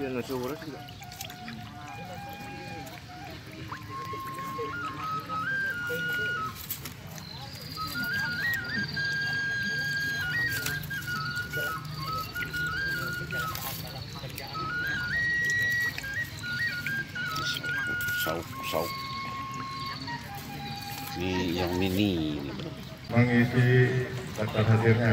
Nasi oras juga. Sauk, sauk. Ini yang mini ini, bro. mengisi daftar hadirnya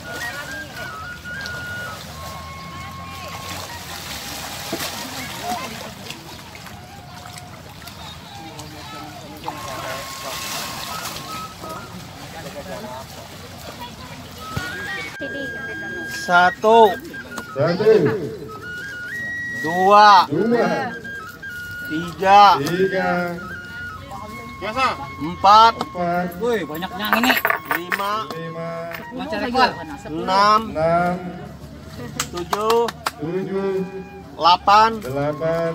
Satu, Satu, dua, dua, tiga, tiga, empat, empat, Woi, banyak yang ini. lima, lima, Macam rekor. enam, enam, tujuh, tujuh, delapan, delapan,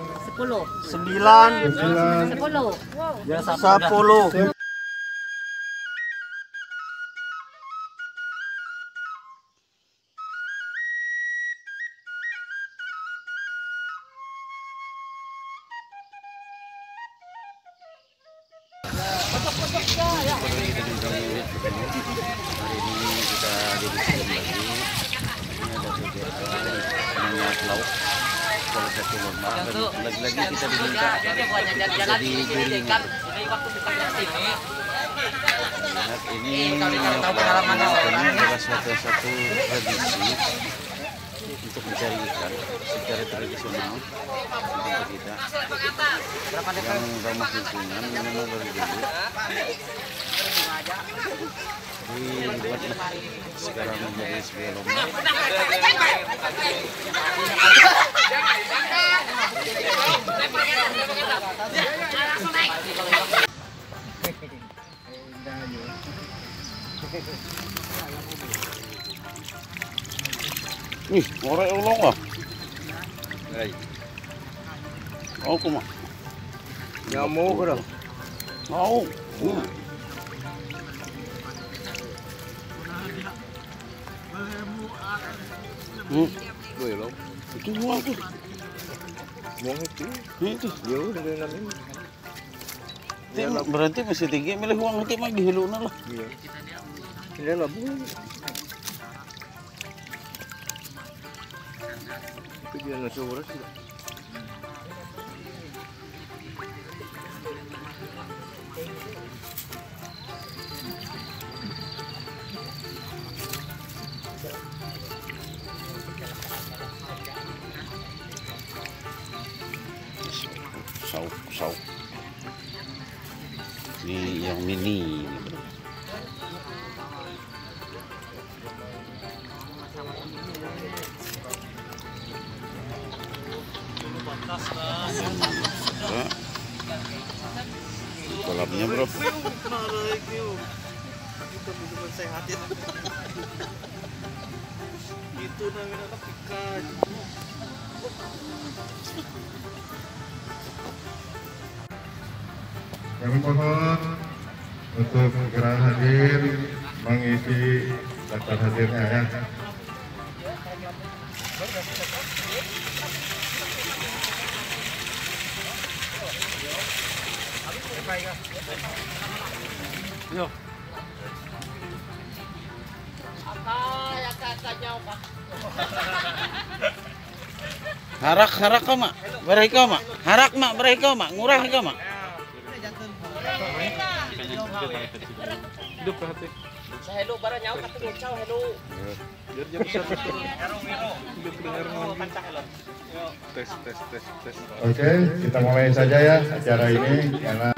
sembilan, satu. sepuluh. Lagi-lagi kita diminta jadi juri. Lihat ini ini adalah suatu satu tradisi untuk mencari ikan secara tradisional di tempat kita yang ramah lingkungan memang dari dulu dibuatlah sekarang menjadi sebuah lomba nih orang ulong lah mau kuma Nyamuk dah. mau Hmm. Belum. Itu buang tuh. Buang itu. Itu. Ya udah ini. Berarti masih tinggi milih uang itu mah dihiluna lah. Iya. Ini lah bu. Itu dia nasi oras Sauk, sauk. Ini yang mini. Ya. Kolamnya bro. Itu namanya anak ikan. Kami mohon untuk segera hadir mengisi daftar hadirnya ya. Harak harak ka mak. Berai ka mak. Harak mak berai ka mak. Ngurah ka mak. Ya. hidup hati oke kita mulai saja ya acara ini karena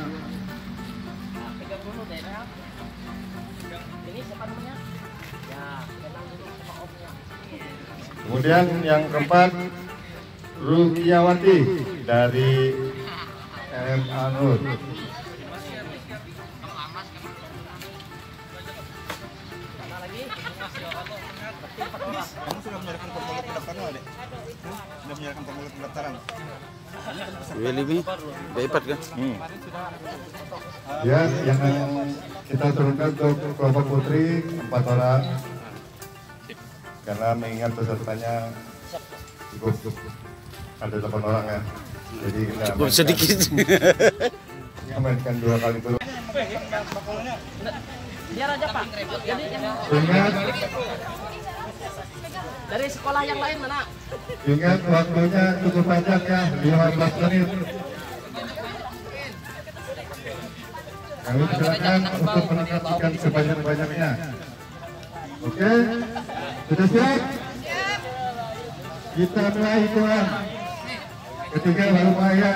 Kemudian yang keempat Rukiawati dari MA Nur. Kamu sudah menyerahkan formulir pendaftaran, Adek? Sudah menyerahkan formulir pendaftaran? Beli mi, Baipat kan? Ya, yang kita turunkan untuk kelompok putri empat orang karena mengingat pesertanya cukup ada delapan orang ya. Jadi kita Cukup mainkan- sedikit. Kita mainkan dua kali turun. Biar aja Pak. Jadi Ingat, dari sekolah yang lain mana? ingat waktunya cukup panjang ya, 15 menit. Kami silakan untuk menangkap ikan sebanyak-banyaknya. Oke, sudah siap? Kita mulai hitungan. Ketiga mulai ya.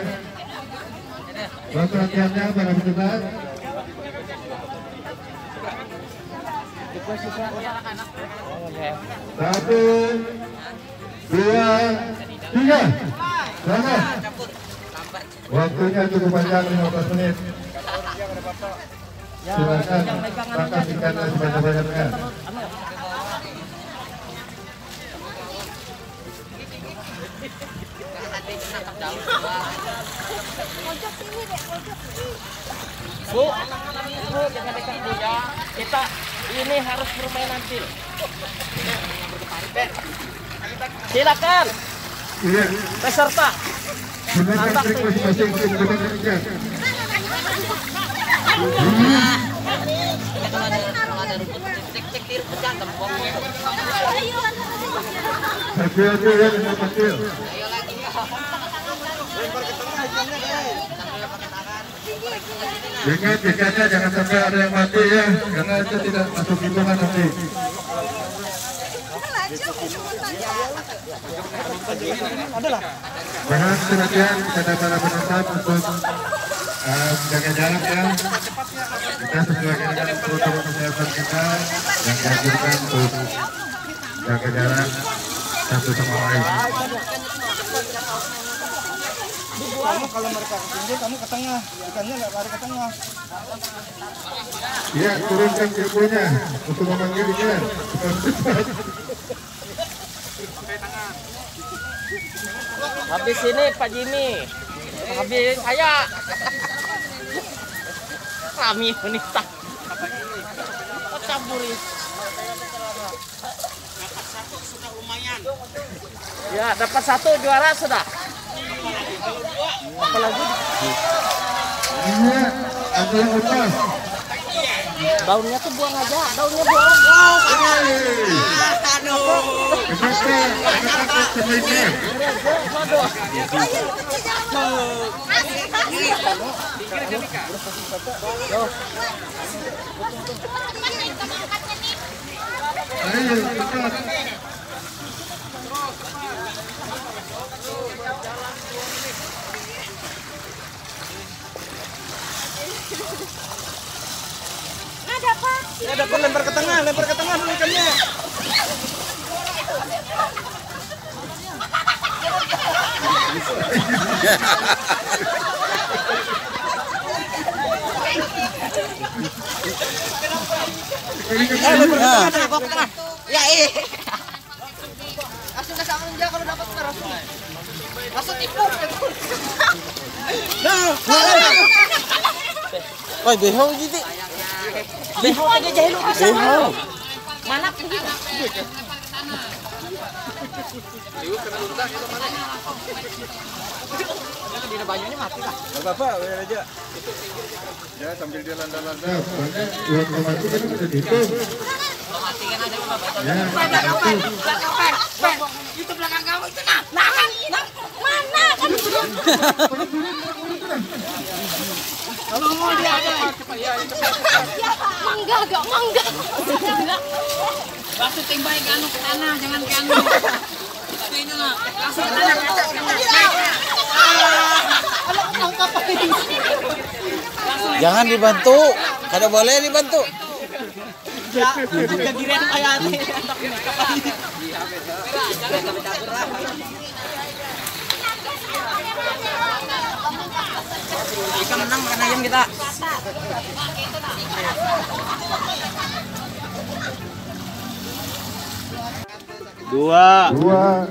Waktu latihannya pada peserta. Satu, dua, tiga. Sana. Waktunya cukup panjang 15 menit. Silakan tangkap ikannya sebanyak-banyaknya. Bu, Bu, jangan dekat Bu ya. Kita ini harus permainan tim. Silakan Iya, peserta. ya kecil. Ingat ikannya jangan sampai ada yang mati ya, karena itu tidak masuk hitungan nanti. Jangan perhatian kepada para penonton untuk uh, menjaga jarak ya. Kita sesuaikan dengan protokol kesehatan kita yang dianjurkan untuk jaga jarak satu sama lain. Kamu kalau mereka ke pinggir, kamu ke tengah. Ikannya nggak lari ke tengah. Ya, turunkan ilmunya untuk memanggil ikan. Habis ini Pak Jimmy. Habis saya. Kami wanita. Caburi. Ya, dapat satu juara sudah. Apalagi Ini ada yang lepas. daunnya tuh buang aja, daunnya buang. Kenapa? Kenapa sama ikan? Waduh. Ayo, cepat. Ya dapat lempar ke tengah, lempar ke tengah dulu ikannya. Ya, eh. Langsung kasih angin dia kalau dapat langsung. Langsung tipu. Wah, behau gitu. Behau aja jahil bisa. Behau. Mana banyunya mati lah. Gak apa-apa, biar aja. Ya sambil dia landa-landa. Soalnya uang rumah itu kan bisa dihitung. Ya, itu. Itu belakang kamu itu nah. Mana kan? Kalau mau dia ada. Mangga gak mangga. Langsung timbang ke anu ke tanah, jangan ke anu. Itu nah. Langsung ke tanah. Kalau tangkap Jangan dibantu. Kada boleh dibantu. Jadi ate. Ika menang makan ayam kita. Dua, Dua,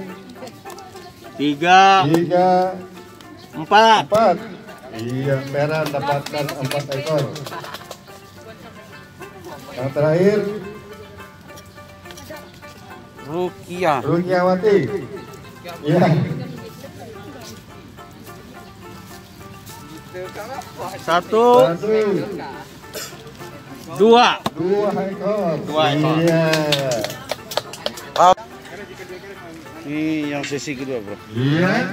tiga, tiga, empat. empat. Iya, merah dapatkan empat ekor. Yang terakhir, Rukia. Rukiawati. Iya. Satu, dua. dua ekor. Dua ekor. Iya. Ini yang sesi kedua bro. Iya.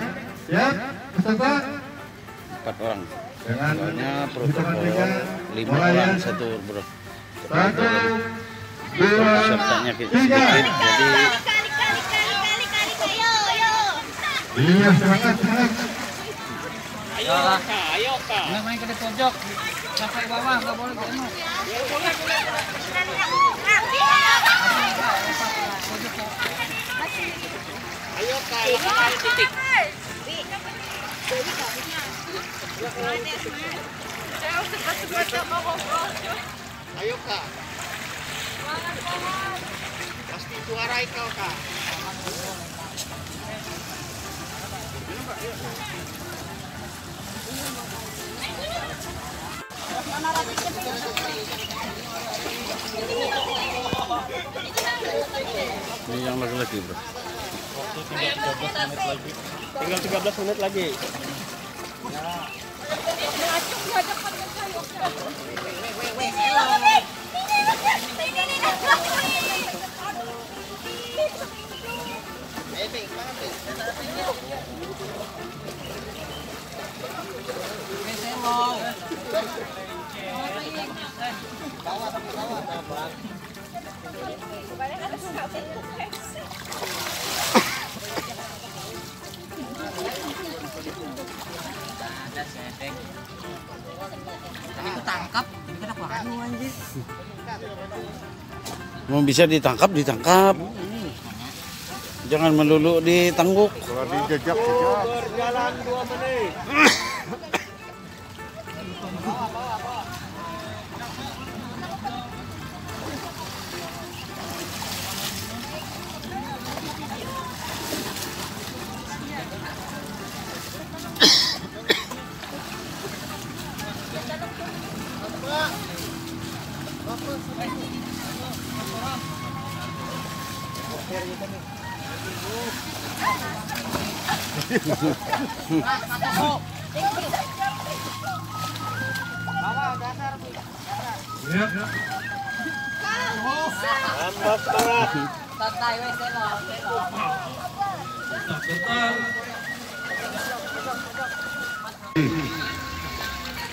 Siap, peserta. Empat orang. Dengan Soalnya protokol lima orang satu bro. Satu, dua, Pesertanya sedikit, jadi Iya, semangat, semangat. Nggak main ke pojok. Sampai bawah, nggak boleh ke anu. Ini yang laki-laki bro. Tinggal 13 menit lagi. Tadi bisa ditangkap, ditangkap. Jangan melulu ditangguk. Kalau dijejak, jejak. Berjalan 2 menit.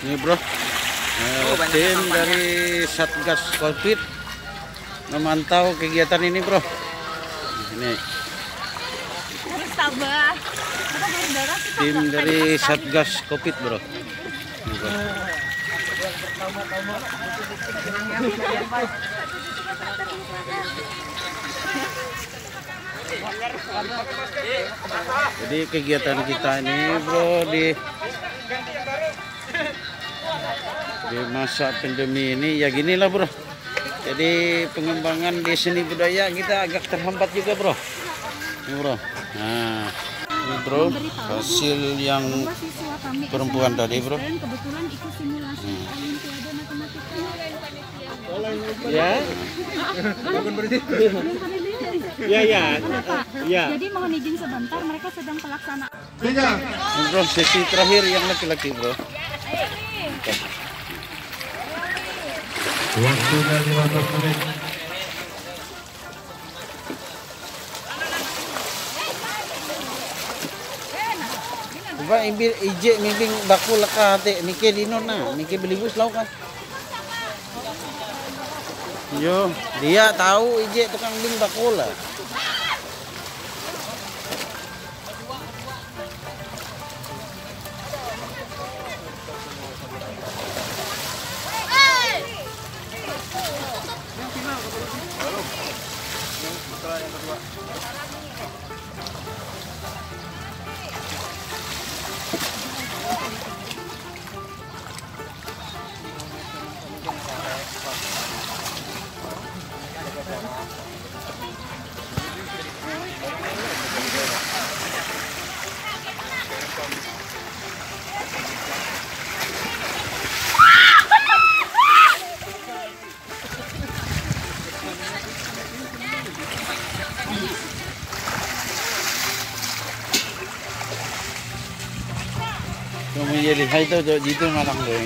Ini bro, Eh, tim dari Satgas Covid memantau kegiatan ini bro. Ini Harus sabar. Kita berdarah kita tim dari Satgas Covid bro. Jadi kegiatan kita ini bro di di masa pandemi ini ya gini lah bro. Jadi pengembangan di seni budaya kita agak terhambat juga bro. Ini bro. Nah ini bro hasil yang perempuan tadi bro. kebetulan ikut simulasi Olimpiade Matematika. Ya. Ya ya. Ya. Jadi mohon izin sebentar, mereka sedang pelaksanaan. Tiga. Bro sesi terakhir yang laki-laki bro. Waktunya 15 menit. Ba ibil ije mimbing baku leka te mike dino na mike belibus lau kan. Yo, dia tahu ije tukang bing 哎，都都一堆人了，都。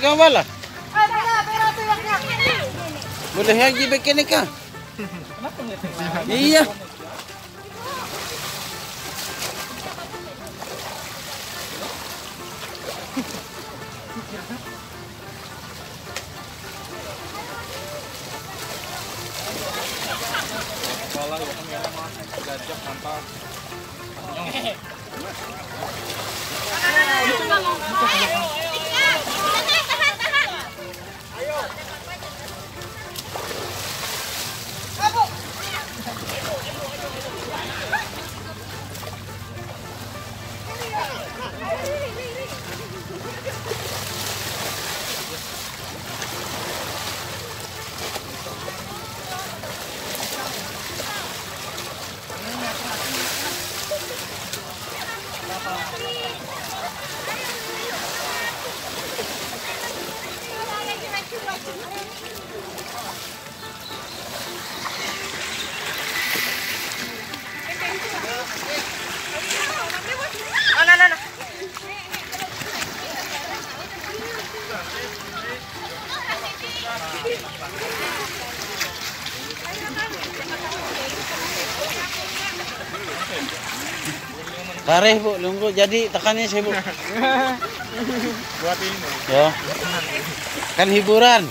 ka wala. Boleh yang dibikin ni ka? Iya. Kepala ya kan ya mah gajah mantap. Woo! Tareh bu, lunggu. Jadi tekannya saya bu. Buat ini. Ya. Kan hiburan.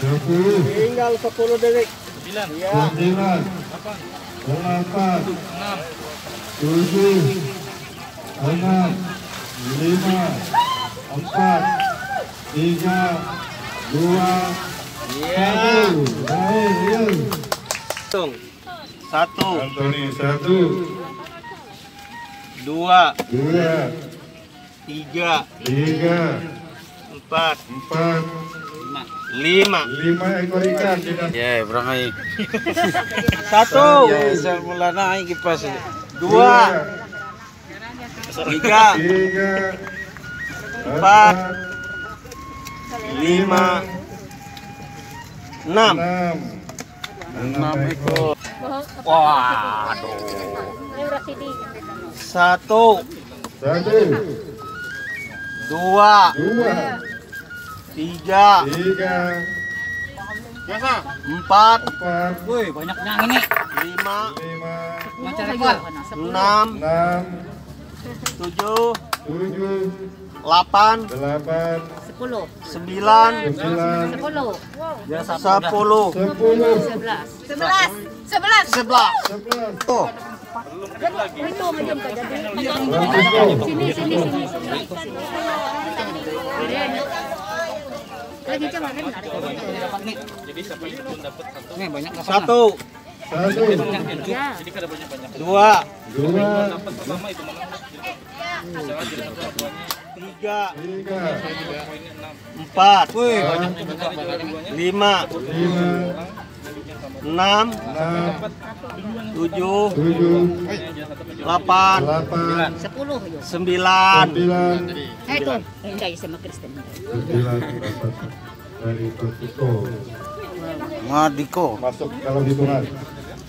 Sepuluh, Tinggal 10 detik. Sembilan. sembilan, delapan, tujuh, enam, lima, empat, tiga, dua, satu. Baik, ya. Satu, Antoni satu, dua, dua, tiga, tiga, empat, empat, lima. lima. Ekor ikan Ya, berangkai. Satu, Ya, saya mula naik kipas. dua, tiga, tiga, Empat. lima, enam. enam, Enam ekor. Rasidi. Satu, satu, dua, dua, tiga, tiga, empat, empat, Woi, banyaknya ini. Lima, lima, macam ekor. Enam, enam, tujuh, tujuh, delapan, delapan, Sepuluh. sembilan, Sepuluh. sepuluh, sepuluh, Sebelas. Sebelas. Sebelas. sebelas. Itu macam jadi. Sini sini banyak Satu, satu, dua, dua, tiga, tiga, empat, lima, lima, enam, enam, tujuh, tujuh, delapan, Sepuluh sembilan. sembilan, Eh itu. Enggak sama Kristen. sembilan. Dapat dari Francisco Madiko. masuk dalam hitungan.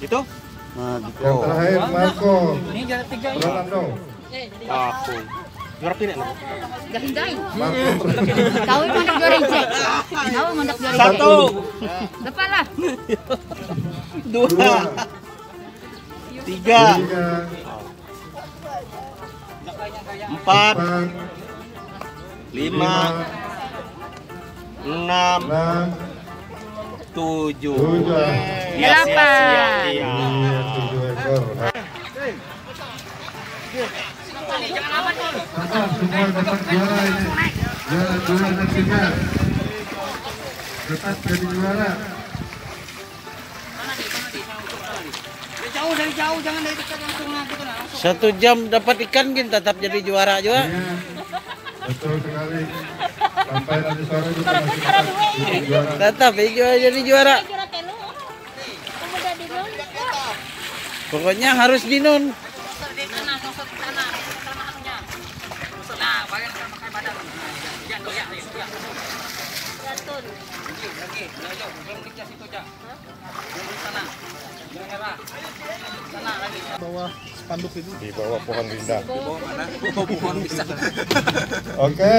Itu? Yang Madiko. terakhir Marco Ini jarak tiga Aku. Gahin-gahin. Mampu Kau mandak juara ijek. Kau mandak juara ijek. Satu. Depan lah. Dua. dua, Tiga. tiga, Empat. empat, Lima. Enam. enam, Tujuh. tujuh. Iya. Delapan. Iya. Tujuh ekor. Sabar, semua dapat juara ini. Juara dua dan tiga. Tetap jadi juara. Jauh dari jauh, jangan dari dekat langsung nah gitu nah. Langsung. Satu jam dapat ikan kan tetap jadi juara juga. Iya, betul sekali. Sampai nanti sore masih juara. Tetap ya, juara- jadi juara. Pokoknya harus dinun. Di sana, langsung ke sana. Sama anunya. Nah, bagian sama makan badan. Ya, ya, ya. Ratun. Belum dicas itu aja. Belum di sana. Yang merah. Sana lagi. Di bawah pohon rindang. Oke,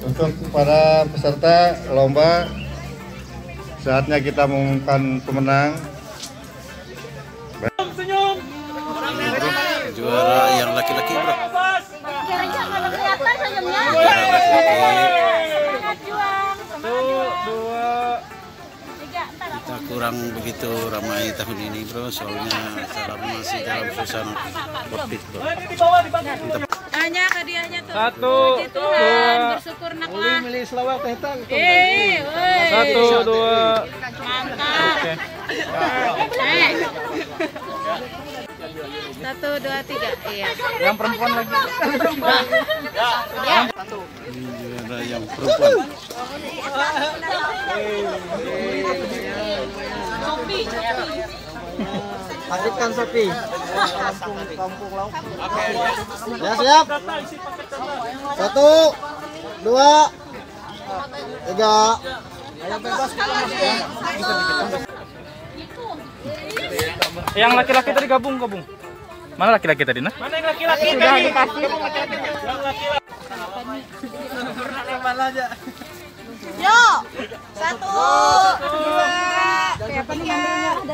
untuk para peserta lomba, saatnya kita mengumumkan pemenang. Begitu ramai tahun ini bro. Soalnya salam masih dalam suasana covid bro. Hanya hadiahnya tuh. Satu, Puji Tuhan, bersyukur nak lah. Milih selawat teh tang. Eh. Satu, dua. Mantap. Eh. Satu, dua, tiga. Iya. Yang perempuan lagi. Ini juara yang perempuan. Aktifkan Sopi. Kampung laut. Ya siap. Satu, dua, tiga. Ayo bebas ya. Yang laki-laki tadi gabung gabung. Mana laki-laki tadi nah? Mana yang laki-laki Sudah dikasih. Yo, satu, dua, tiga,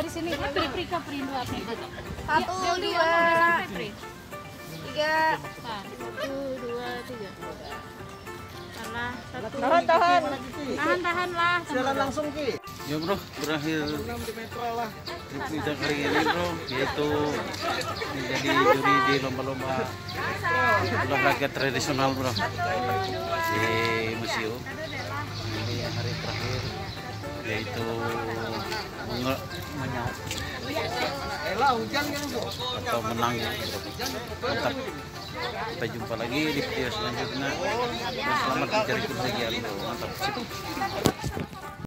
Dari sini. Pri, pri, ke pri, dua, pri. satu, dua, tiga. Satu, dua, tiga. Satu. Tahan, tahan. Tahan, tahan lah. Jalan langsung Ki. Ya bro, berakhir trip kita kali ini bro, yaitu menjadi juri di lomba-lomba olahraga tradisional bro di museum. Ini hari terakhir yaitu atau menang gitu. mantap kita jumpa lagi di video selanjutnya. Dan selamat mencari kebahagiaan mantap.